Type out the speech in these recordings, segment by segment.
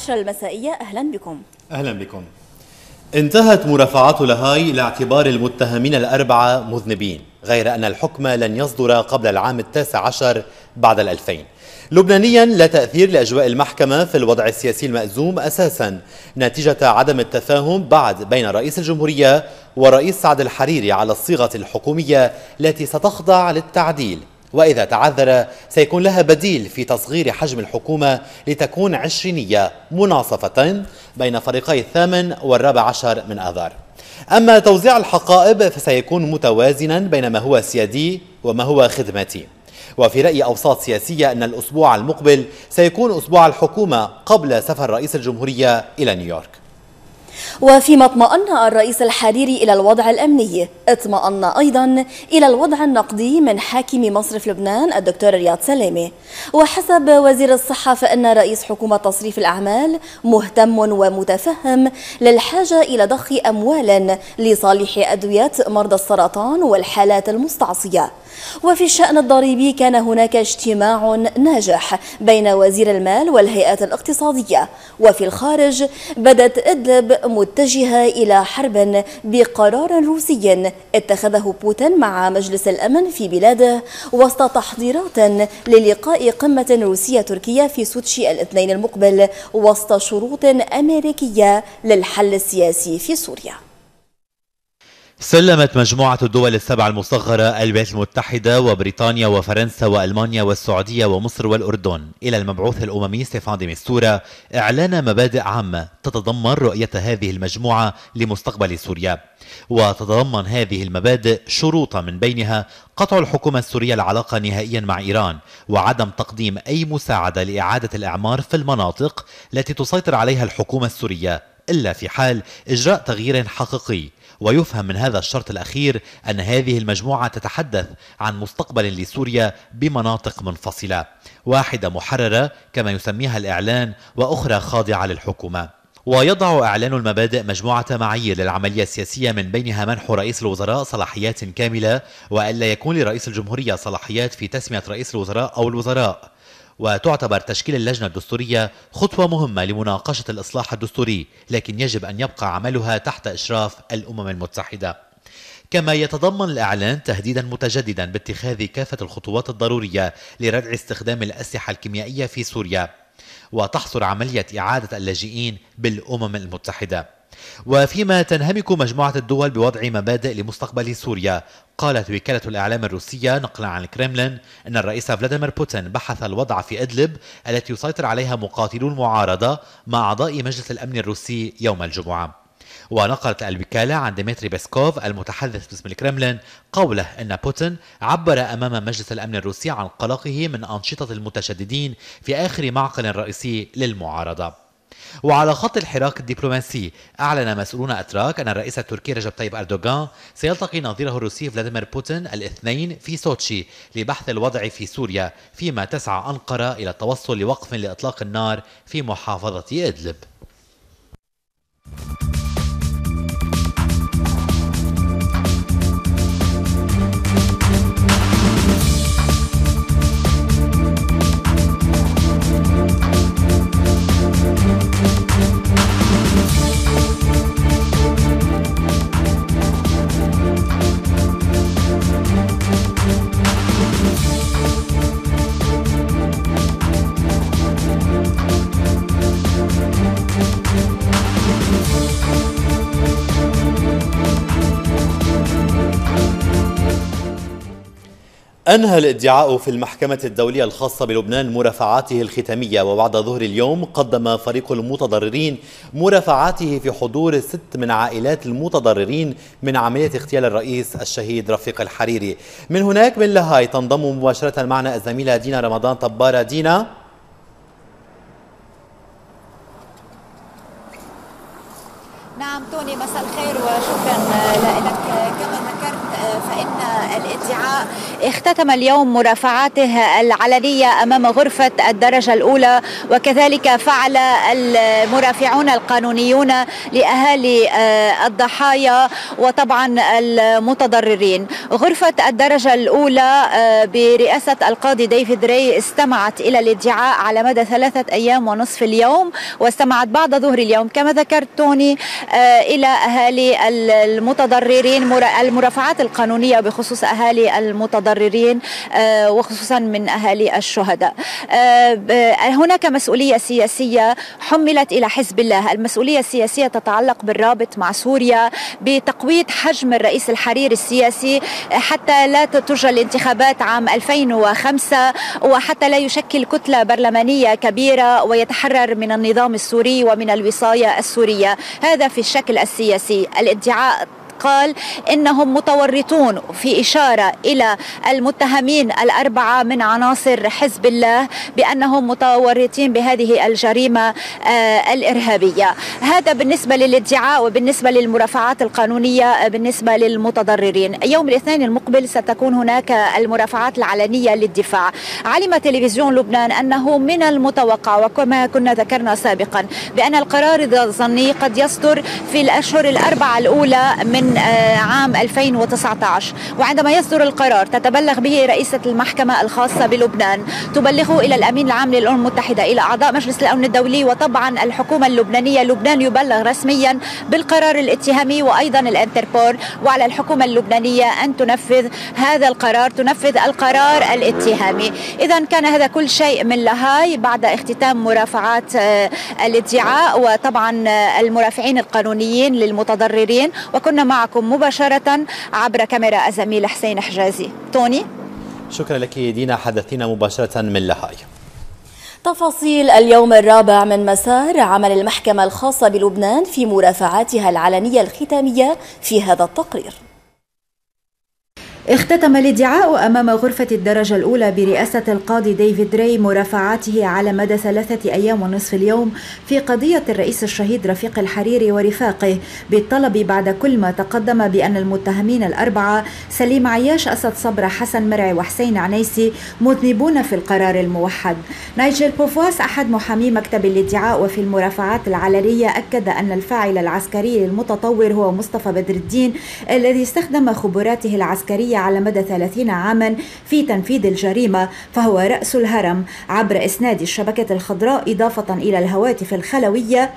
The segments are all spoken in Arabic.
النشرة المسائية أهلا بكم. أهلا بكم. انتهت مرافعات لاهاي لاعتبار المتهمين الأربعة مذنبين غير أن الحكم لن يصدر قبل العام التاسع عشر بعد الألفين. لبنانيا لا تأثير لأجواء المحكمة في الوضع السياسي المأزوم أساسا نتيجة عدم التفاهم بعد بين رئيس الجمهورية ورئيس سعد الحريري على الصيغة الحكومية التي ستخضع للتعديل. وإذا تعذر سيكون لها بديل في تصغير حجم الحكومة لتكون عشرينية مناصفة بين فريقي الثامن والرابع عشر من آذار. أما توزيع الحقائب فسيكون متوازنا بين ما هو سيادي وما هو خدماتي وفي رأي أوساط سياسية أن الأسبوع المقبل سيكون أسبوع الحكومة قبل سفر رئيس الجمهورية إلى نيويورك. وفيما اطمأن الرئيس الحريري إلى الوضع الأمني اطمأن أيضا إلى الوضع النقدي من حاكم مصرف لبنان الدكتور رياض سلامة وحسب وزير الصحة فإن رئيس حكومة تصريف الأعمال مهتم ومتفهم للحاجة إلى ضخ أموال لصالح أدوية مرضى السرطان والحالات المستعصية. وفي الشأن الضريبي كان هناك اجتماع ناجح بين وزير المال والهيئات الاقتصادية. وفي الخارج بدت إدلب متجهة إلى حرب بقرار روسي اتخذه بوتين مع مجلس الأمن في بلاده وسط تحضيرات للقاء قمة روسية تركية في سوتشي الاثنين المقبل وسط شروط أمريكية للحل السياسي في سوريا. سلمت مجموعة الدول السبع المصغرة الولايات المتحدة وبريطانيا وفرنسا وألمانيا والسعودية ومصر والأردن. إلى المبعوث الأممي ستيفان دي ميستورا إعلان مبادئ عامة تتضمن رؤية هذه المجموعة لمستقبل سوريا. وتتضمن هذه المبادئ شروطا من بينها قطع الحكومة السورية العلاقة نهائيا مع إيران وعدم تقديم أي مساعدة لإعادة الإعمار في المناطق التي تسيطر عليها الحكومة السورية إلا في حال إجراء تغيير حقيقي. ويفهم من هذا الشرط الأخير أن هذه المجموعة تتحدث عن مستقبل لسوريا بمناطق منفصلة واحدة محررة كما يسميها الإعلان وأخرى خاضعة للحكومة. ويضع إعلان المبادئ مجموعة معايير للعملية السياسية من بينها منح رئيس الوزراء صلاحيات كاملة وألا يكون لرئيس الجمهورية صلاحيات في تسمية رئيس الوزراء أو الوزراء. وتعتبر تشكيل اللجنة الدستورية خطوة مهمة لمناقشة الإصلاح الدستوري لكن يجب أن يبقى عملها تحت إشراف الأمم المتحدة. كما يتضمن الإعلان تهديدا متجددا باتخاذ كافة الخطوات الضرورية لردع استخدام الأسلحة الكيميائية في سوريا وتحصر عملية إعادة اللاجئين بالأمم المتحدة. وفيما تنهمك مجموعة الدول بوضع مبادئ لمستقبل سوريا. قالت وكالة الإعلام الروسية نقلا عن الكرملين أن الرئيس فلاديمير بوتين بحث الوضع في إدلب التي يسيطر عليها مقاتلو المعارضة مع أعضاء مجلس الأمن الروسي يوم الجمعة. ونقلت الوكالة عن ديمتري بيسكوف المتحدث باسم الكرملين قوله أن بوتين عبر أمام مجلس الأمن الروسي عن قلقه من أنشطة المتشددين في آخر معقل رئيسي للمعارضة. وعلى خط الحراك الدبلوماسي أعلن مسؤولون أتراك أن الرئيس التركي رجب طيب أردوغان سيلتقي نظيره الروسي فلاديمير بوتين الاثنين في سوتشي لبحث الوضع في سوريا فيما تسعى أنقرة إلى التوصل لوقف لإطلاق النار في محافظة إدلب. أنهى الادعاء في المحكمة الدولية الخاصة بلبنان مرافعاته الختامية وبعد ظهر اليوم قدم فريق المتضررين مرافعاته في حضور ست من عائلات المتضررين من عملية اغتيال الرئيس الشهيد رفيق الحريري. من هناك من لهاي تنضم مباشرة معنا الزميلة دينا رمضان طبارة. دينا؟ نعم توني مساء الخير وشكرا لك كما ذكرت فإن الادعاء اختتم اليوم مرافعاته العلنية أمام غرفة الدرجة الأولى وكذلك فعل المرافعون القانونيون لأهالي آه، الضحايا وطبعا المتضررين. غرفة الدرجة الأولى آه، برئاسة القاضي ديفيد ري استمعت إلى الادعاء على مدى ثلاثة أيام ونصف اليوم واستمعت بعد ظهر اليوم. كما ذكرت توني آه، إلى أهالي المتضررين المرافعات القانونية بخصوص أهالي المتضررين. آه، وخصوصا من أهالي الشهداء. هناك مسؤولية سياسية حملت إلى حزب الله. المسؤولية السياسية تتعلق بالرابط مع سوريا بتقويض حجم الرئيس الحريري السياسي حتى لا تجرى الانتخابات عام 2005 وحتى لا يشكل كتلة برلمانية كبيرة ويتحرر من النظام السوري ومن الوصاية السورية. هذا في الشكل السياسي. الادعاء قال إنهم متورطون في إشارة إلى المتهمين الأربعة من عناصر حزب الله بأنهم متورطين بهذه الجريمة آه، الإرهابية. هذا بالنسبة للادعاء وبالنسبة للمرافعات القانونية بالنسبة للمتضررين. يوم الاثنين المقبل ستكون هناك المرافعات العلنية للدفاع. علم تلفزيون لبنان أنه من المتوقع وكما كنا ذكرنا سابقا بأن القرار الظني قد يصدر في الأشهر الأربعة الأولى من آه، عام 2019 وعندما يصدر القرار تتبلغ به رئيسة المحكمة الخاصة بلبنان. تبلغه إلى الأمين العام للأمم المتحدة إلى أعضاء مجلس الأمن الدولي وطبعا الحكومة اللبنانية. لبنان يبلغ رسميا بالقرار الاتهامي وأيضا الانتربول. وعلى الحكومة اللبنانية أن تنفذ هذا القرار تنفذ القرار الاتهامي. إذا كان هذا كل شيء من لهاي بعد اختتام مرافعات آه، الادعاء. وطبعا آه، المرافعين القانونيين للمتضررين. وكنا مع معكم مباشرة عبر كاميرا الزميل حسين حجازي. توني؟ شكرا لك دينا حدثينا مباشرة من لاهاي تفاصيل اليوم الرابع من مسار عمل المحكمة الخاصة بلبنان في مرافعاتها العلنية الختامية في هذا التقرير. اختتم الادعاء أمام غرفة الدرجة الأولى برئاسة القاضي ديفيد ري مرافعاته على مدى ثلاثة أيام ونصف اليوم في قضية الرئيس الشهيد رفيق الحريري ورفاقه بالطلب بعد كل ما تقدم بأن المتهمين الأربعة سليم عياش أسد صبرة حسن مرعي وحسين عنيسي مذنبون في القرار الموحد. نايجل بوفواس أحد محامي مكتب الادعاء وفي المرافعات العلنية أكد أن الفاعل العسكري المتطور هو مصطفى بدر الدين الذي استخدم خبراته العسكرية على مدى 30 عاما في تنفيذ الجريمة فهو رأس الهرم. عبر إسناد الشبكة الخضراء إضافة إلى الهواتف الخلوية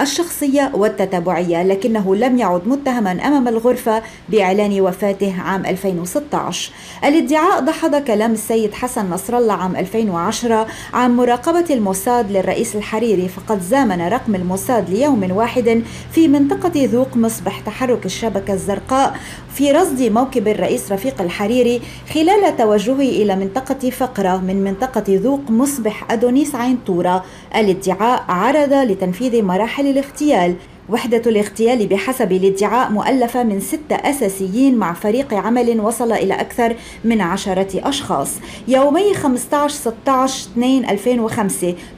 الشخصية والتتابعية لكنه لم يعد متهما أمام الغرفة بإعلان وفاته عام 2016 الادعاء دحض كلام السيد حسن نصر الله عام 2010 عن مراقبة الموساد للرئيس الحريري فقد زامن رقم الموساد ليوم واحد في منطقة ذوق مصبح تحرك الشبكة الزرقاء في رصد موكب الرئيس رفيق الحريري خلال توجهه إلى منطقة فقرة من منطقة ذوق مصبح أدونيس عين طورة الادعاء عرض لتنفيذ مراحل الاغتيال وحدة الاغتيال بحسب الادعاء مؤلفة من ستة أساسيين مع فريق عمل وصل إلى أكثر من عشرة أشخاص. يومي 15-16-2-2005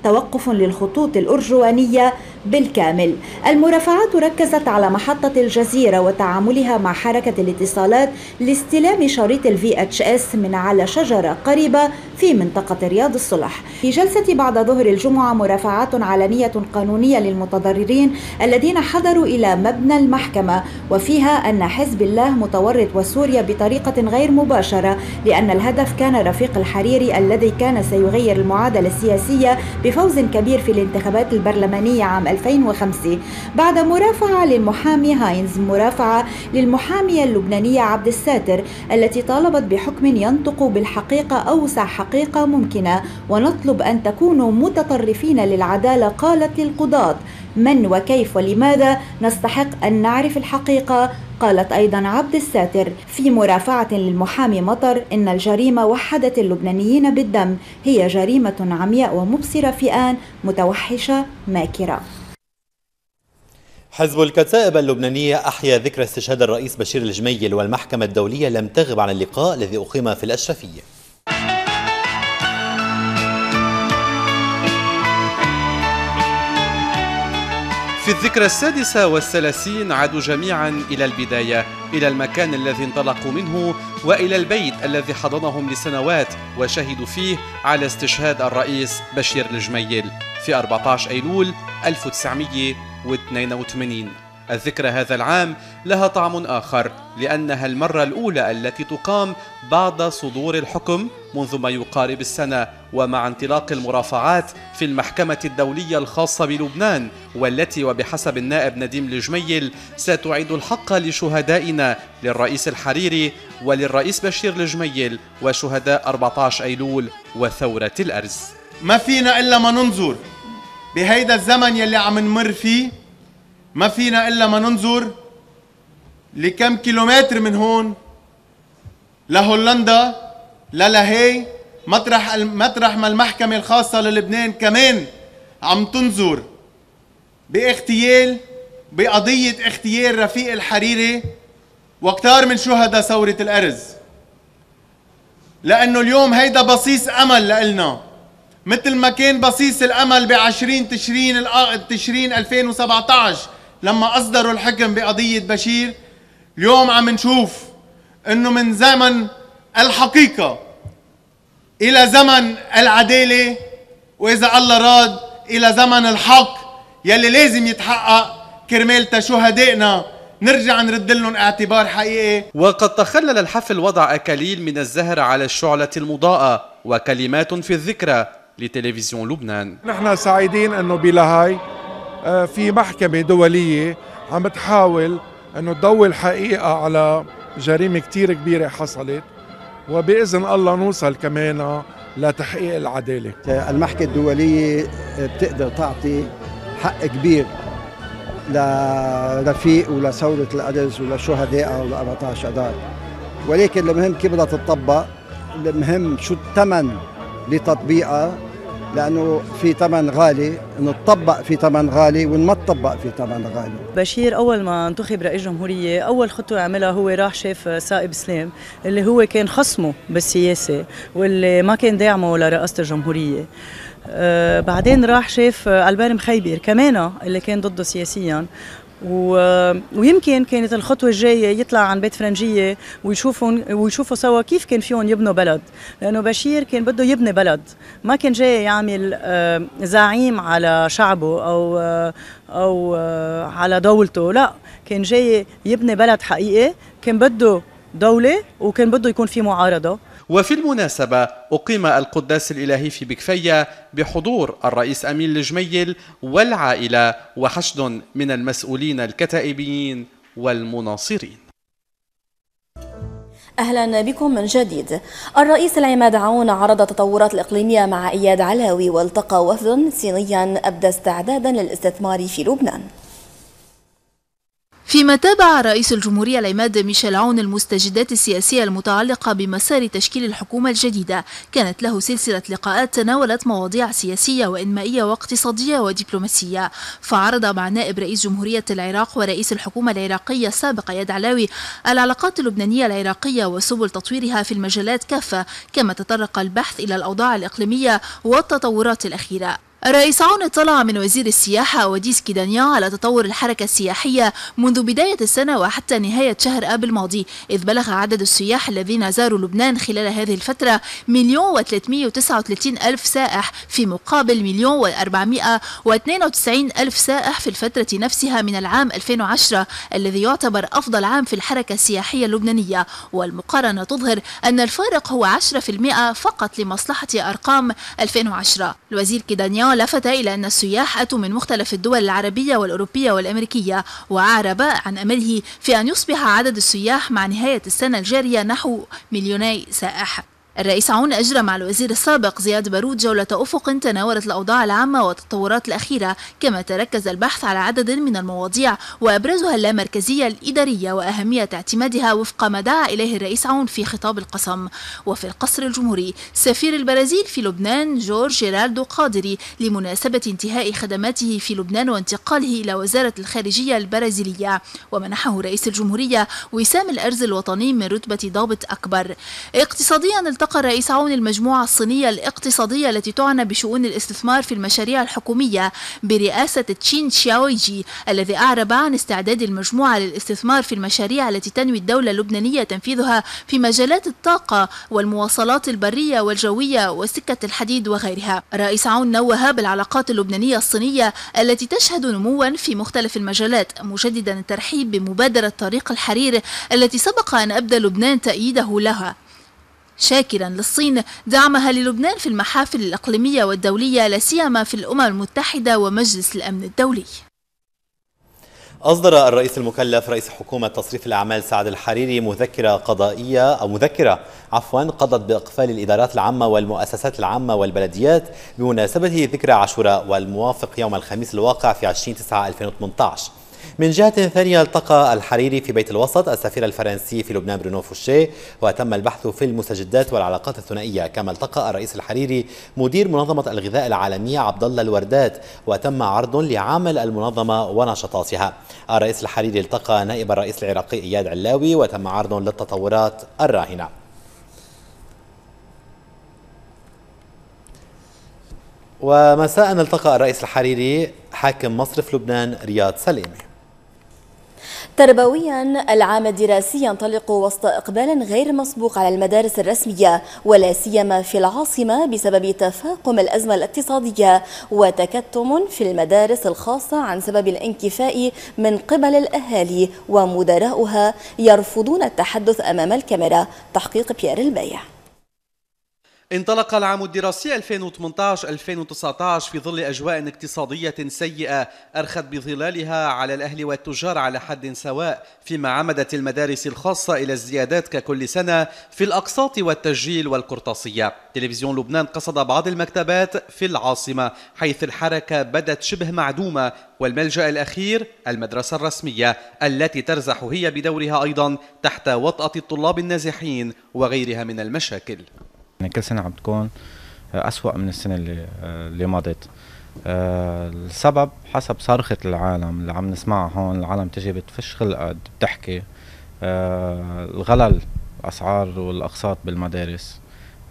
توقف للخطوط الأرجوانية بالكامل. المرافعات ركزت على محطة الجزيرة وتعاملها مع حركة الاتصالات لاستلام شريط ال VHS من على شجرة قريبة في منطقة رياض الصلح. في جلسة بعد ظهر الجمعة مرافعات علنية قانونية للمتضررين الذين حضروا إلى مبنى المحكمة وفيها أن حزب الله متورط وسوريا بطريقة غير مباشرة لأن الهدف كان رفيق الحريري الذي كان سيغير المعادلة السياسية بفوز كبير في الانتخابات البرلمانية عام 2005 بعد مرافعة للمحامي هاينز مرافعة للمحامية اللبنانية عبد الساتر التي طالبت بحكم ينطق بالحقيقة أوسع حقيقة ممكنة ونطلب أن تكونوا متطرفين للعدالة قالت للقضاة. من وكيف ولماذا نستحق أن نعرف الحقيقة؟ قالت أيضا عبد الساتر. في مرافعة للمحامي مطر إن الجريمة وحدت اللبنانيين بالدم. هي جريمة عمياء ومبصرة في آن متوحشة ماكرة. حزب الكتائب اللبنانية أحيا ذكرى استشهاد الرئيس بشير الجميل والمحكمة الدولية لم تغب عن اللقاء الذي أقيم في الأشرفية. في الذكرى السادسة والثلاثين عادوا جميعا إلى البداية إلى المكان الذي انطلقوا منه وإلى البيت الذي حضنهم لسنوات وشهدوا فيه على استشهاد الرئيس بشير الجميل في 14 أيلول 1982 الذكرى هذا العام لها طعم آخر لأنها المرة الأولى التي تقام بعد صدور الحكم منذ ما يقارب السنة ومع انطلاق المرافعات في المحكمة الدولية الخاصة بلبنان والتي وبحسب النائب نديم الجميل ستعيد الحق لشهدائنا للرئيس الحريري وللرئيس بشير الجميل وشهداء 14 أيلول وثورة الأرز. ما فينا إلا ما ننظر بهيدا الزمن يلي عم نمر فيه. ما فينا إلا ما ننظر لكم كيلومتر من هون لهولندا. للهي مطرح مطرح ما المحكمة الخاصة للبنان كمان عم تنظر باغتيال بقضية اغتيال رفيق الحريري وكتار من شهداء ثورة الأرز. لأنه اليوم هيدا بصيص أمل لإلنا. مثل ما كان بصيص الأمل ب 20 تشرين تشرين 2017 لما أصدروا الحكم بقضية بشير اليوم عم نشوف إنه من زمن الحقيقة إلى زمن العدالة وإذا الله راد إلى زمن الحق يلي لازم يتحقق كرمال شهدائنا نرجع نرد لهم اعتبار حقيقي. وقد تخلل الحفل وضع أكاليل من الزهر على الشعلة المضاءة وكلمات في الذكرى لتلفزيون لبنان. نحن سعيدين أنه بلاهاي آه، في محكمة دولية عم تحاول أنه تضوي الحقيقة على جريمة كتير كبيرة حصلت. وبإذن الله نوصل كمان لتحقيق العدالة. المحكمة الدولية بتقدر تعطي حق كبير لرفيق ولثورة الأرز ولشهدائها ول 14 أذار ولكن المهم كيف بدها تطبق؟ المهم شو الثمن لتطبيقها؟ لأنه في ثمن غالي انه تطبق في ثمن غالي وان ما تطبق في ثمن غالي. بشير أول ما انتخب رئيس جمهورية أول خطوة عملها هو راح شاف سائب سلام اللي هو كان خصمه بالسياسة واللي ما كان داعمه لرئاسة الجمهورية. آه بعدين راح شاف ألبان مخيبر كمان اللي كان ضده سياسيا. و... ويمكن كانت الخطوة الجاية يطلع عن بيت فرنجية ويشوفون ويشوفوا سوا كيف كان فيهم يبنوا بلد. لأنه بشير كان بده يبني بلد. ما كان جاي يعمل آه، زعيم على شعبه أو آه، أو آه، على دولته. لا كان جاي يبني بلد حقيقي كان بده دولة وكان بده يكون في معارضة. وفي المناسبة أقيم القداس الإلهي في بكفية بحضور الرئيس أمين الجميل والعائلة وحشد من المسؤولين الكتائبيين والمناصرين. أهلا بكم من جديد. الرئيس العماد عون عرض التطورات الإقليمية مع إياد علاوي والتقى وفد صينيا أبدى استعدادا للاستثمار في لبنان. فيما تابع رئيس الجمهورية العماد ميشيل عون المستجدات السياسية المتعلقة بمسار تشكيل الحكومة الجديدة. كانت له سلسلة لقاءات تناولت مواضيع سياسية وإنمائية واقتصادية ودبلوماسية. فعرض مع نائب رئيس جمهورية العراق ورئيس الحكومة العراقية السابق يد علاوي العلاقات اللبنانية العراقية وسبل تطويرها في المجالات كافة كما تطرق البحث إلى الأوضاع الإقليمية والتطورات الأخيرة. الرئيس عون اطلع من وزير السياحة وديس كيدانيا على تطور الحركة السياحية منذ بداية السنة وحتى نهاية شهر آب الماضي إذ بلغ عدد السياح الذين زاروا لبنان خلال هذه الفترة مليون وثلاثمائة وتسعة وثلاثين ألف سائح في مقابل مليون وأربعمائة واثنين وتسعين ألف سائح في الفترة نفسها من العام 2010 الذي يعتبر أفضل عام في الحركة السياحية اللبنانية. والمقارنة تظهر أن الفارق هو 10% فقط لمصلحة أرقام 2010 الوزير كيدانيا لفت إلى أن السياح أتوا من مختلف الدول العربية والأوروبية والأمريكية وأعرب عن أمله في أن يصبح عدد السياح مع نهاية السنة الجارية نحو مليوني سائح. الرئيس عون أجرى مع الوزير السابق زياد بارود جولة أفق تناولت الأوضاع العامة والتطورات الأخيرة كما تركز البحث على عدد من المواضيع وأبرزها اللامركزية الإدارية وأهمية اعتمادها وفق ما دعا إليه الرئيس عون في خطاب القسم. وفي القصر الجمهوري سفير البرازيل في لبنان جورج جيرالدو قادري لمناسبة انتهاء خدماته في لبنان وانتقاله إلى وزارة الخارجية البرازيلية. ومنحه رئيس الجمهورية وسام الأرز الوطني من رتبة ضابط أكبر. اقتصاديا التقى التقى الرئيس عون المجموعة الصينية الاقتصادية التي تعنى بشؤون الاستثمار في المشاريع الحكومية برئاسة تشين شاويجي الذي أعرب عن استعداد المجموعة للاستثمار في المشاريع التي تنوي الدولة اللبنانية تنفيذها في مجالات الطاقة والمواصلات البرية والجوية وسكة الحديد وغيرها. الرئيس عون نوه بالعلاقات اللبنانية الصينية التي تشهد نموا في مختلف المجالات مجددا الترحيب بمبادرة طريق الحرير التي سبق أن أبدى لبنان تأييده لها. شاكرا للصين دعمها للبنان في المحافل الإقليمية والدولية لا سيما في الأمم المتحدة ومجلس الأمن الدولي. أصدر الرئيس المكلف رئيس حكومة تصريف الأعمال سعد الحريري مذكرة قضائية أو مذكرة عفوا قضت بإقفال الإدارات العامة والمؤسسات العامة والبلديات بمناسبة ذكرى عاشوراء والموافق يوم الخميس الواقع في 20 9 2018 من جهة ثانية التقى الحريري في بيت الوسط السفير الفرنسي في لبنان برونو فوشيه وتم البحث في المستجدات والعلاقات الثنائية كما التقى الرئيس الحريري مدير منظمة الغذاء العالمية عبد الله الوردات وتم عرض لعمل المنظمة ونشاطاتها. الرئيس الحريري التقى نائب الرئيس العراقي إياد علاوي وتم عرض للتطورات الراهنة. ومساء التقى الرئيس الحريري حاكم مصرف لبنان رياض سليمي تربويا العام الدراسي ينطلق وسط إقبال غير مسبوق على المدارس الرسمية ولا سيما في العاصمة بسبب تفاقم الأزمة الاقتصادية وتكتم في المدارس الخاصة عن سبب الانكفاء من قبل الأهالي ومدراؤها يرفضون التحدث أمام الكاميرا. تحقيق بيير البيع. انطلق العام الدراسي 2018-2019 في ظل أجواء اقتصادية سيئة أرخت بظلالها على الأهل والتجار على حد سواء فيما عمدت المدارس الخاصة إلى الزيادات ككل سنة في الأقساط والتسجيل والقرطاسية. تلفزيون لبنان قصد بعض المكتبات في العاصمة حيث الحركة بدت شبه معدومة والملجأ الأخير المدرسة الرسمية التي ترزح هي بدورها أيضا تحت وطأة الطلاب النازحين وغيرها من المشاكل. يعني كل سنة عم تكون أسوأ من السنة اللي اللي مضت. أه السبب حسب صرخة العالم اللي عم نسمعها هون العالم تجي بتفش خلقها بتحكي الغلل الأسعار والأقساط بالمدارس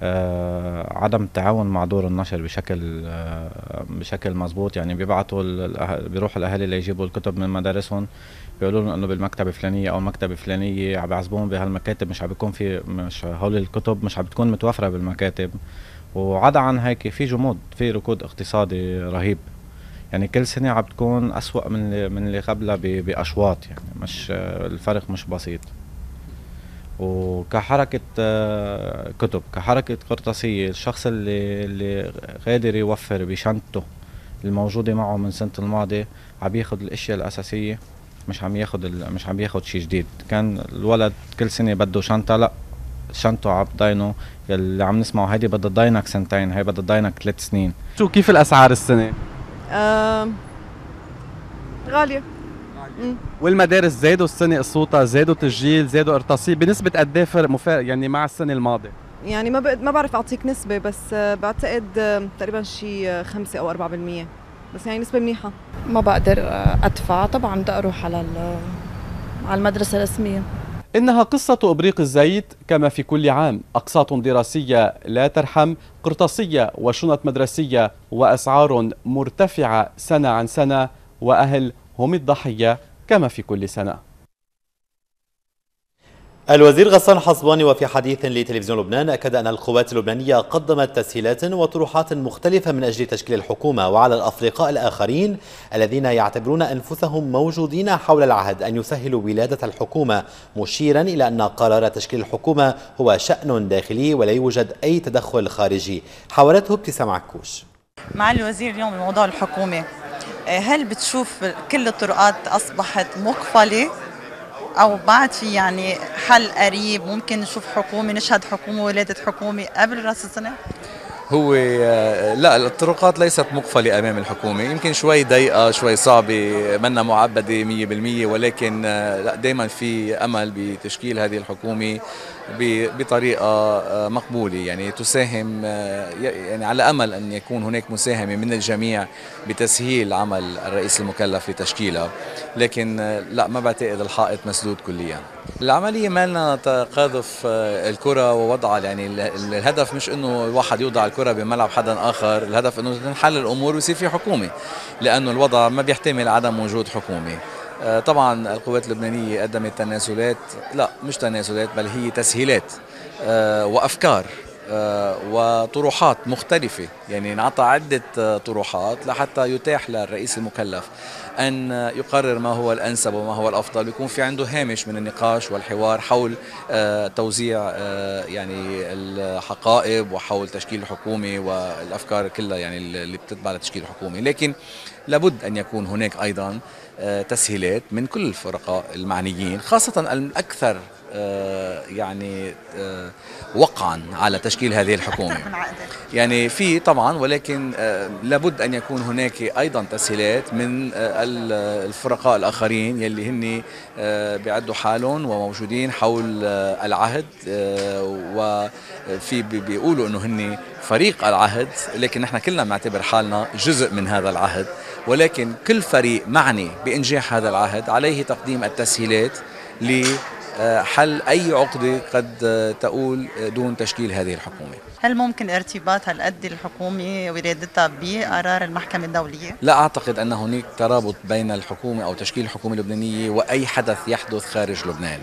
أه عدم التعاون مع دور النشر بشكل أه بشكل مزبوط يعني بيبعتوا بيروحوا الأهالي ليجيبوا الكتب من مدارسهم. بيقولوا لهم إنه بالمكتبة الفلانية أو المكتبة الفلانية عم بيعذبوهم بهالمكاتب مش عم بيكون في مش هول الكتب مش عم بتكون متوفرة بالمكاتب. وعدا عن هيك في جمود في ركود اقتصادي رهيب. يعني كل سنة عم بتكون أسوأ من اللي من اللي قبلها بأشواط يعني مش الفرق مش بسيط. وكحركة كتب كحركة قرطاسية الشخص اللي اللي قادر يوفر بشنطته الموجودة معه من سنة الماضية عم ياخد الأشياء الأساسية. مش عم ياخد مش عم ياخد شيء جديد. كان الولد كل سنة بده شنطة لا شنطته عم تضاينه اللي عم نسمعه هيدي بدها تضاينك سنتين هي بدها تضاينك ثلاث سنين. شو كيف الأسعار السنة؟ آه غالية. والمدارس زادوا السنة قسوطة زادوا تسجيل زادوا ارتصي بنسبة قد إيه يعني مع السنة الماضية؟ يعني ما ما بعرف أعطيك نسبة بس بعتقد تقريبا شي 5 أو 4% بس يعني نسبة منيحة. ما بقدر أدفع. طبعا بدي أروح على على المدرسة الرسمية. إنها قصة إبريق الزيت كما في كل عام. أقساط دراسية لا ترحم قرطاسية وشنط مدرسية وأسعار مرتفعة سنة عن سنة وأهل هم الضحية كما في كل سنة. الوزير غسان حصباني وفي حديث لتلفزيون لبنان أكد أن القوات اللبنانية قدمت تسهيلات وطروحات مختلفة من أجل تشكيل الحكومة وعلى الأفرقاء الآخرين الذين يعتبرون أنفسهم موجودين حول العهد أن يسهلوا ولادة الحكومة مشيرا إلى أن قرار تشكيل الحكومة هو شأن داخلي ولا يوجد أي تدخل خارجي. حاولته ابتسام عكوش مع الوزير اليوم بموضوع الحكومة هل بتشوف كل الطرقات أصبحت مقفلة؟ أو بعد في يعني حل قريب ممكن نشوف حكومة نشهد حكومة ولادة حكومة قبل رأس السنة؟ هو لا الطرقات ليست مقفلة أمام الحكومة. يمكن شوي ضيقة شوي صعبة منا معبدة 100% ولكن لا دائما في أمل بتشكيل هذه الحكومة. بطريقة آه، مقبولة. يعني تساهم آه، يعني على أمل أن يكون هناك مساهمة من الجميع بتسهيل عمل الرئيس المكلف لتشكيلها لكن آه، لا ما بعتقد الحائط مسدود كليا. العملية مالنا تقاذف الكرة ووضعها. يعني الهدف مش إنه الواحد يوضع الكرة بملعب حدا آخر. الهدف إنه تنحل الأمور ويصير في حكومة. لأنه الوضع ما بيحتمل عدم وجود حكومة. طبعا القوات اللبنانية قدمت تنازلات لا مش تنازلات بل هي تسهيلات آه، وأفكار آه، وطروحات مختلفة. يعني نعطى عدة طروحات لحتى يتاح للرئيس المكلف أن يقرر ما هو الأنسب وما هو الأفضل. يكون في عنده هامش من النقاش والحوار حول توزيع يعني الحقائب وحول تشكيل الحكومة والأفكار كلها يعني اللي بتتبع لتشكيل الحكومة لكن لابد أن يكون هناك أيضا آه، تسهيلات من كل الفرقاء المعنيين خاصة الأكثر يعني آه، وقعا على تشكيل هذه الحكومة. يعني في طبعا ولكن لابد أن يكون هناك أيضا تسهيلات من الفرقاء الآخرين يلي هن بيعدوا حالهم وموجودين حول العهد وفي بيقولوا أنه هن فريق العهد لكن نحن كلنا بنعتبر حالنا جزء من هذا العهد. ولكن كل فريق معني بإنجاح هذا العهد عليه تقديم التسهيلات لحل أي عقدة قد تؤول دون تشكيل هذه الحكومة؟ هل ممكن ارتباط هالقد الحكومة ورادتها بقرار المحكمة الدولية؟ لا أعتقد أن هناك ترابط بين الحكومة أو تشكيل الحكومة اللبنانية وأي حدث يحدث خارج لبنان.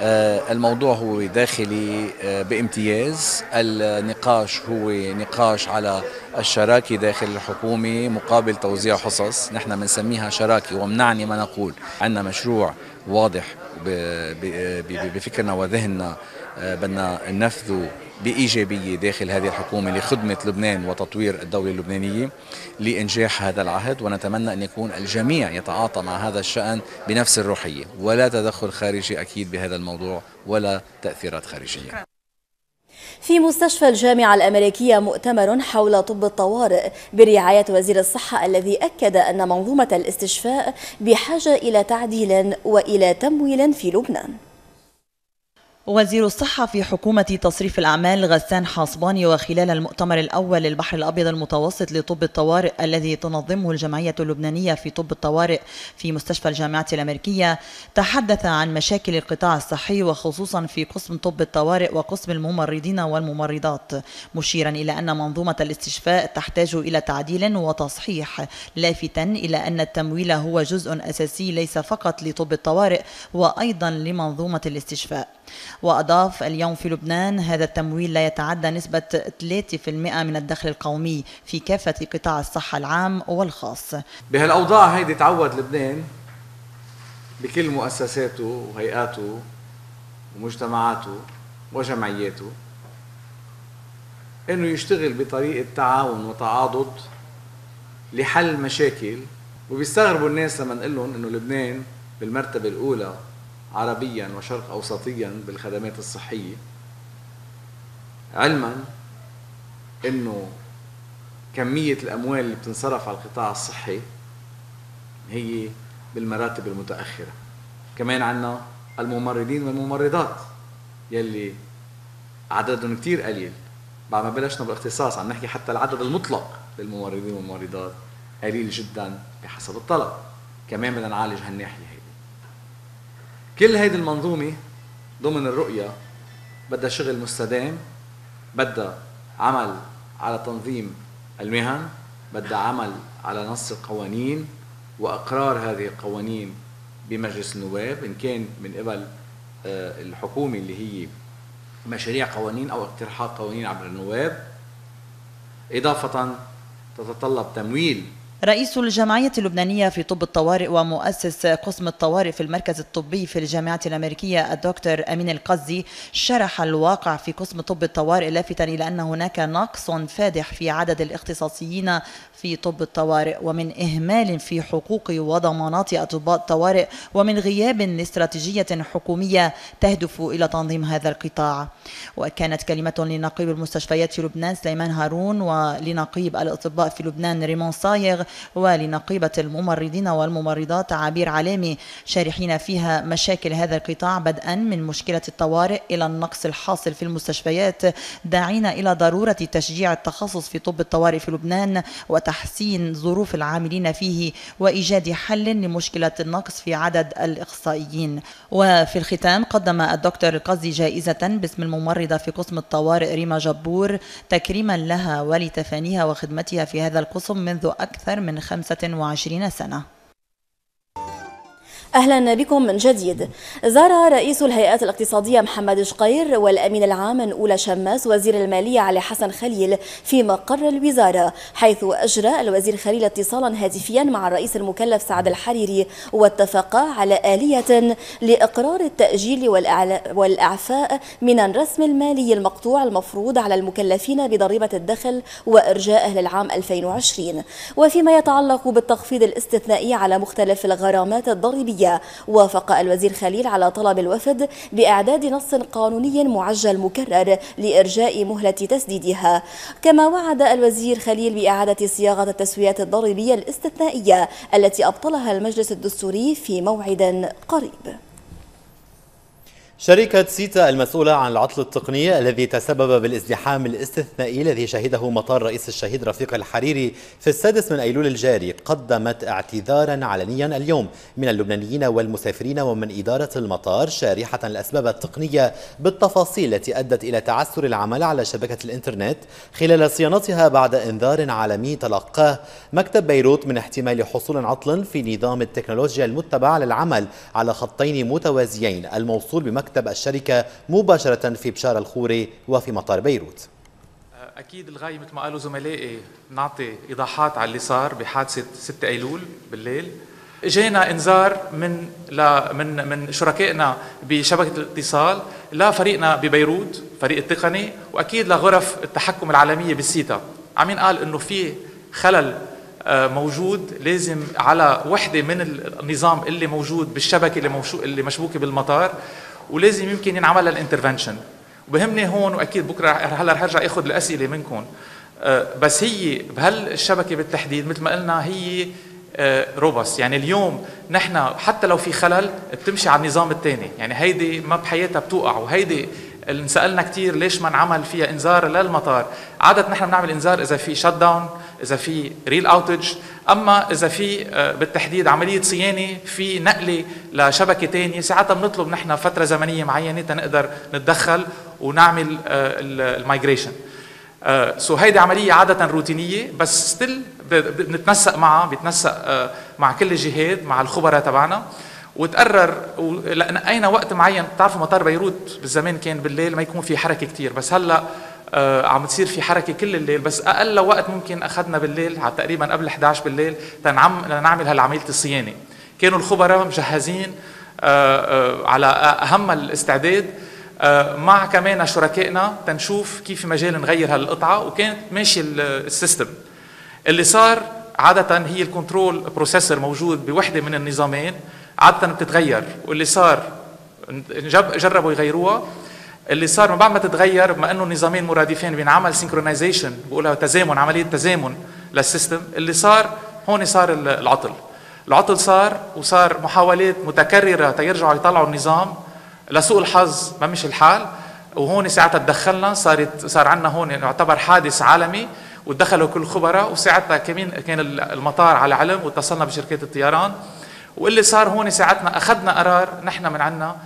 آه، الموضوع هو داخلي آه، بامتياز. النقاش هو نقاش على الشراكة داخل الحكومة مقابل توزيع حصص. نحن بنسميها شراكة ومنعني ما نقول عندنا مشروع واضح بفكرنا وذهننا آه، بدنا ننفذه بإيجابية داخل هذه الحكومة لخدمة لبنان وتطوير الدولة اللبنانية لإنجاح هذا العهد ونتمنى أن يكون الجميع يتعاطى مع هذا الشأن بنفس الروحية. ولا تدخل خارجي أكيد بهذا الموضوع ولا تأثيرات خارجية. في مستشفى الجامعة الأمريكية مؤتمر حول طب الطوارئ برعاية وزير الصحة الذي أكد أن منظومة الاستشفاء بحاجة إلى تعديل وإلى تمويل في لبنان. وزير الصحة في حكومة تصريف الأعمال غسان حاصباني وخلال المؤتمر الأول للبحر الأبيض المتوسط لطب الطوارئ الذي تنظمه الجمعية اللبنانية في طب الطوارئ في مستشفى الجامعة الأمريكية تحدث عن مشاكل القطاع الصحي وخصوصا في قسم طب الطوارئ وقسم الممرضين والممرضات مشيرا إلى أن منظومة الاستشفاء تحتاج إلى تعديل وتصحيح لافتا إلى أن التمويل هو جزء أساسي ليس فقط لطب الطوارئ وأيضا لمنظومة الاستشفاء. وأضاف اليوم في لبنان هذا التمويل لا يتعدى نسبة 3% من الدخل القومي في كافة قطاع الصحة العام والخاص. بهالأوضاع هيدي تعود لبنان بكل مؤسساته وهيئاته ومجتمعاته وجمعياته إنه يشتغل بطريقة تعاون وتعاضد لحل مشاكل وبيستغربوا الناس لما نقول لهم إنه لبنان بالمرتبة الأولى عربيا وشرق أوسطيا بالخدمات الصحية علما أنه كمية الأموال اللي بتنصرف على القطاع الصحي هي بالمراتب المتأخرة. كمان عنا الممرضين والممرضات يلي عددهم كتير قليل. بعد ما بلشنا بالاختصاص عم نحكي حتى العدد المطلق للممرضين والممرضات قليل جدا بحسب الطلب. كمان بدنا نعالج هالناحية كل هيدي المنظومة ضمن الرؤية بدها شغل مستدام بدها عمل على تنظيم المهن بدها عمل على نص القوانين وإقرار هذه القوانين بمجلس النواب إن كان من قبل آه، الحكومة اللي هي مشاريع قوانين أو اقتراحات قوانين عبر النواب. إضافة تتطلب تمويل رئيس الجمعية اللبنانية في طب الطوارئ ومؤسس قسم الطوارئ في المركز الطبي في الجامعة الأمريكية الدكتور أمين القزي شرح الواقع في قسم طب الطوارئ لافتا إلى أن هناك نقص فادح في عدد الاختصاصيين في طب الطوارئ ومن إهمال في حقوق وضمانات أطباء الطوارئ ومن غياب لاستراتيجية حكومية تهدف إلى تنظيم هذا القطاع. وكانت كلمة لنقيب المستشفيات في لبنان سليمان هارون ولنقيب الأطباء في لبنان ريمون صايغ ولنقيبة الممرضين والممرضات عبير علامي شارحين فيها مشاكل هذا القطاع بدءا من مشكلة الطوارئ إلى النقص الحاصل في المستشفيات داعين إلى ضرورة تشجيع التخصص في طب الطوارئ في لبنان وتحسين ظروف العاملين فيه وإيجاد حل لمشكلة النقص في عدد الإخصائيين وفي الختام قدم الدكتور القصدي جائزة باسم الممرضة في قسم الطوارئ ريما جبور تكريما لها ولتفانيها وخدمتها في هذا القسم منذ أكثر من 25 سنة. أهلا بكم من جديد. زار رئيس الهيئات الاقتصادية محمد شقير والأمين العام من أولى شماس وزير المالية علي حسن خليل في مقر الوزارة حيث أجرى الوزير خليل اتصالا هاتفيا مع الرئيس المكلف سعد الحريري واتفقا على آلية لإقرار التأجيل والإعفاء من الرسم المالي المقطوع المفروض على المكلفين بضريبة الدخل وإرجائه للعام 2020 وفيما يتعلق بالتخفيض الاستثنائي على مختلف الغرامات الضريبية وافق الوزير خليل على طلب الوفد بإعداد نص قانوني معجل مكرر لإرجاء مهلة تسديدها. كما وعد الوزير خليل بإعادة صياغة التسويات الضريبية الاستثنائية التي أبطلها المجلس الدستوري في موعد قريب. شركة سيتا المسؤولة عن العطل التقني الذي تسبب بالازدحام الاستثنائي الذي شهده مطار رئيس الشهيد رفيق الحريري في السادس من أيلول الجاري قدمت اعتذارا علنيا اليوم من اللبنانيين والمسافرين ومن إدارة المطار شارحة الأسباب التقنية بالتفاصيل التي أدت إلى تعثر العمل على شبكة الإنترنت خلال صيانتها بعد إنذار عالمي تلقاه مكتب بيروت من احتمال حصول عطل في نظام التكنولوجيا المتبع للعمل على خطين متوازيين الموصول بمكتب مكتب الشركة مباشرة في بشار الخوري وفي مطار بيروت. أكيد الغاية مثل ما قالوا زملائي نعطي إيضاحات على اللي صار بحادثة 6 أيلول بالليل. اجينا إنذار من لا من من شركائنا بشبكة الاتصال لفريقنا ببيروت فريق التقني وأكيد لغرف التحكم العالمية بالسيتا. عم ينقال إنه في خلل موجود لازم على وحدة من النظام اللي موجود بالشبكة اللي اللي مشبوكة بالمطار. ولازم يمكن ينعمل لها ال intervention. وبهمني هون وأكيد بكرة هلأ رح ارجع اخذ الأسئلة منكم. بس هي بهالشبكه بالتحديد مثل ما قلنا هي robust يعني اليوم نحن حتى لو في خلل بتمشي على النظام الثاني يعني هيدي ما بحياتها بتوقع. وهيدي انسالنا كثير ليش ما انعمل فيها إنذار للمطار. عادة نحن بنعمل إنذار إذا في shutdown إذا في real outage أما إذا في بالتحديد عملية صيانة في نقلة لشبكة ثانية ساعتها بنطلب نحن فترة زمنية معينة تنقدر نتدخل ونعمل ال migration so هيدي عملية عادة روتينية بس still بنتنسق معها بيتنسق مع كل الجهات مع الخبراء تبعنا. وتقرر نقينا وقت معين؟ بتعرفوا مطار بيروت بالزمان كان بالليل ما يكون في حركة كثير بس هلأ آه عم تصير في حركة كل الليل. بس أقل وقت ممكن أخذنا بالليل على تقريبا قبل 11 بالليل تنعم لنعمل هالعمليه الصيانة. كانوا الخبراء مجهزين آه آه على أتم الاستعداد. مع كمان شركائنا تنشوف كيف في مجال نغير هالقطعة. وكانت ماشي ال system. اللي صار عادة هي ال control processor موجود بوحدة من النظامين عادة بتتغير. واللي صار جربوا يغيروها. اللي صار من بعد ما تتغير بما إنه نظامين مرادفين بينعمل synchronization بقولها تزامن عملية تزامن للسيستم اللي صار هون صار العطل. العطل صار وصار محاولات متكررة تيرجعوا يطلعوا النظام لسوء الحظ ما مش الحال. وهون ساعتها تدخلنا صارت صار عندنا هون يعتبر حادث عالمي ودخلوا كل الخبراء وساعتها كمان كان المطار على علم واتصلنا بشركات الطيران. واللي صار هون ساعتنا أخذنا قرار نحن من عنا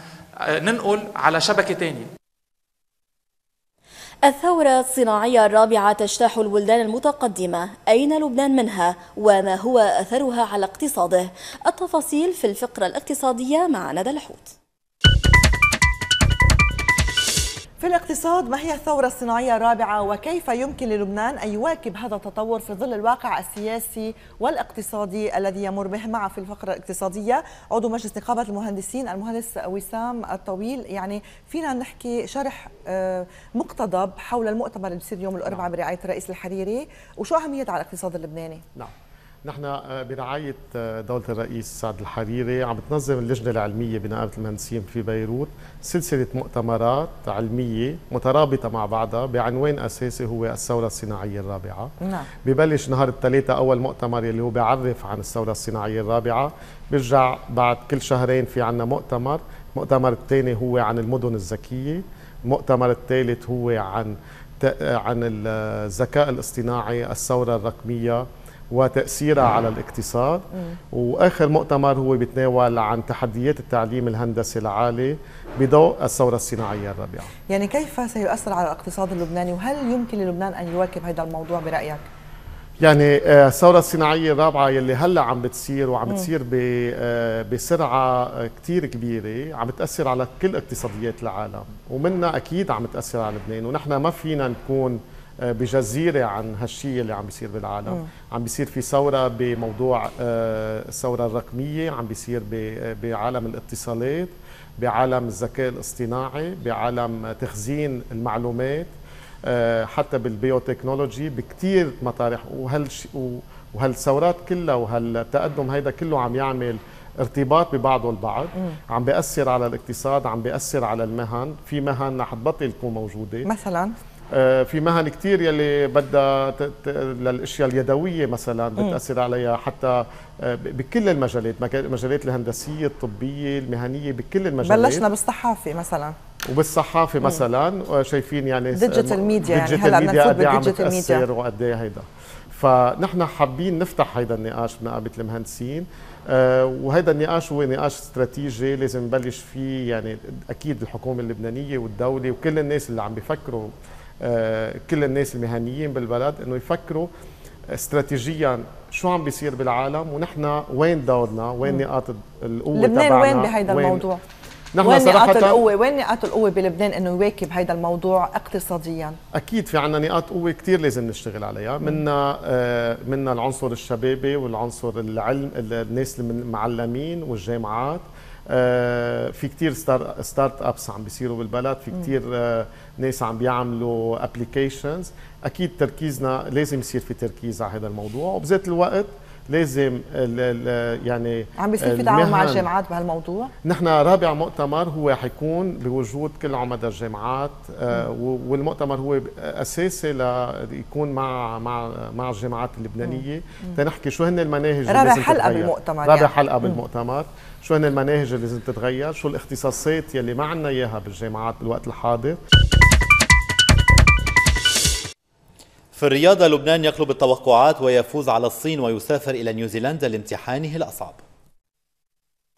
ننقل على شبكة ثانية الثورة الصناعية الرابعة تجتاح البلدان المتقدمة. أين لبنان منها؟ وما هو أثرها على اقتصاده؟ التفاصيل في الفقرة الاقتصادية مع ندى الحوت في الاقتصاد ما هي الثورة الصناعية الرابعة؟ وكيف يمكن للبنان أن يواكب هذا التطور في ظل الواقع السياسي والاقتصادي الذي يمر به معه في الفقرة الاقتصادية؟ عضو مجلس نقابة المهندسين المهندس وسام الطويل. يعني فينا نحكي شرح مقتضب حول المؤتمر اللي بيصير يوم الأربعاء برعاية الرئيس الحريري وشو أهميته على الاقتصاد اللبناني. نعم. نحن آه، برعاية آه، دولة الرئيس سعد الحريري عم تنظم اللجنة العلمية بنقابة المهندسين في بيروت. سلسلة مؤتمرات علمية مترابطة مع بعضها بعنوان أساسي هو الثورة الصناعية الرابعة. نعم. ببلش نهار الثلاثاء أول مؤتمر اللي هو بيعرف عن الثورة الصناعية الرابعة. بيرجع بعد كل شهرين في عنا مؤتمر. المؤتمر الثاني هو عن المدن الذكية. المؤتمر الثالث هو عن عن الذكاء الاصطناعي الثورة الرقمية. وتأثيرها على الاقتصاد. وآخر مؤتمر هو بيتناول عن تحديات التعليم الهندسي العالي بضوء الثورة الصناعية الرابعة. يعني كيف سيؤثر على الاقتصاد اللبناني؟ وهل يمكن للبنان أن يواكب هذا الموضوع برأيك؟ يعني آه، الثورة الصناعية الرابعة يلي هلأ عم بتصير وعم بتصير آه، بسرعة كثير كبيرة عم بتأثر على كل اقتصاديات العالم. ومنها أكيد عم بتأثر على لبنان. ونحن ما فينا نكون آه، بجزيرة عن هالشيء اللي عم بيصير بالعالم. م. عم بيصير في ثورة بموضوع الثورة الرقمية عم بيصير بعالم الاتصالات بعالم الذكاء الاصطناعي بعالم تخزين المعلومات آه، حتى بالبيوتكنولوجي بكثير مطارح. وهالثورات كلها وهالتقدم هيدا كله عم يعمل ارتباط ببعضه البعض. م. عم بيأثر على الاقتصاد عم بيأثر على المهن. في مهن رح تبطل تكون موجودة. مثلا؟ آه، في مهن كثير يلي بدها للأشياء اليدوية مثلا بتأثر عليها حتى آه، بكل المجالات المجالات الهندسية الطبية المهنية بكل المجالات. بلشنا بالصحافة مثلا. وبالصحافة مم. مثلا شايفين يعني digital media يعني هلأ بدنا نفوت بال digital media وقد إيه هيدا. فنحن حابين نفتح هيدا النقاش بنقابه المهندسين. آه وهذا النقاش هو نقاش استراتيجي لازم نبلش فيه يعني أكيد الحكومة اللبنانية والدولة وكل الناس اللي عم بيفكروا آه كل الناس المهنيين بالبلد إنه يفكروا استراتيجيا شو عم بيصير بالعالم ونحن وين دورنا وين نقاط القوة لبنان وين بهذا الموضوع؟ نحن وين نقاط القوة؟ وين نقاط القوة بلبنان إنه يواكب هذا الموضوع اقتصاديا؟ أكيد في عنا نقاط قوة كثير لازم نشتغل عليها، منا آه منا العنصر الشبابي والعنصر العلم الناس المعلمين والجامعات. آه في كثير star start-ups عم بيصيروا بالبلد في كثير آه ناس عم بيعملوا applications أكيد تركيزنا لازم يصير في تركيز على هذا الموضوع وبذات الوقت لازم ال ال يعني عم بيصير في تعاون مع الجامعات بهالموضوع؟ نحن رابع مؤتمر هو حيكون بوجود كل عمداء الجامعات آه والمؤتمر هو أساسي ليكون مع مع مع الجامعات اللبنانية. تنحكي شو هن المناهج رابع اللي حلقة تتغير. بالمؤتمر رابع يعني. حلقة بالمؤتمر. شو هن المناهج اللي لازم تتغير؟ شو الاختصاصات يلي ما عندنا إياها بالجامعات بالوقت الحاضر؟ في الرياضة لبنان يقلب التوقعات ويفوز على الصين ويسافر إلى نيوزيلندا لامتحانه الأصعب.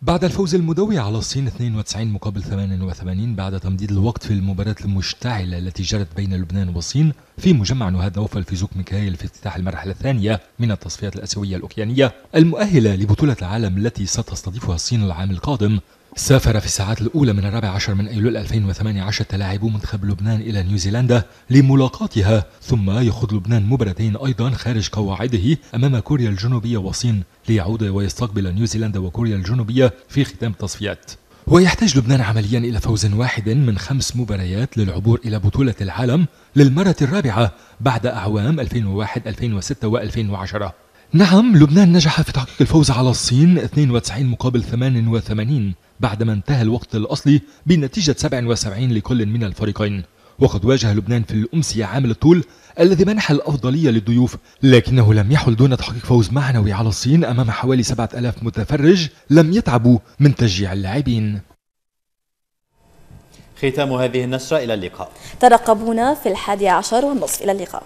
بعد الفوز المدوي على الصين 92 مقابل 88 بعد تمديد الوقت في المباراة المشتعلة التي جرت بين لبنان والصين في مجمع نهاد نوفل في زوك ميكايل في افتتاح المرحلة الثانية من التصفيات الآسيوية الأوكيانية المؤهلة لبطولة العالم التي ستستضيفها الصين العام القادم سافر في الساعات الأولى من الرابع عشر من أيلول 2018 لاعبو منتخب لبنان إلى نيوزيلندا لملاقاتها ثم يخوض لبنان مباراتين أيضا خارج قواعده أمام كوريا الجنوبية والصين ليعود ويستقبل نيوزيلندا وكوريا الجنوبية في ختام التصفيات. ويحتاج لبنان عمليا إلى فوز واحد من خمس مباريات للعبور إلى بطولة العالم للمرة الرابعة بعد أعوام 2001 2006 و2010 نعم لبنان نجح في تحقيق الفوز على الصين 92 مقابل 88 بعدما انتهى الوقت الأصلي بنتيجة 77 لكل من الفريقين. وقد واجه لبنان في الأمسية عامل الطول الذي منح الأفضلية للضيوف لكنه لم يحل دون تحقيق فوز معنوي على الصين أمام حوالي 7000 متفرج لم يتعبوا من تشجيع اللاعبين. ختام هذه النشرة إلى اللقاء. ترقبونا في الحادي عشر والنصف إلى اللقاء.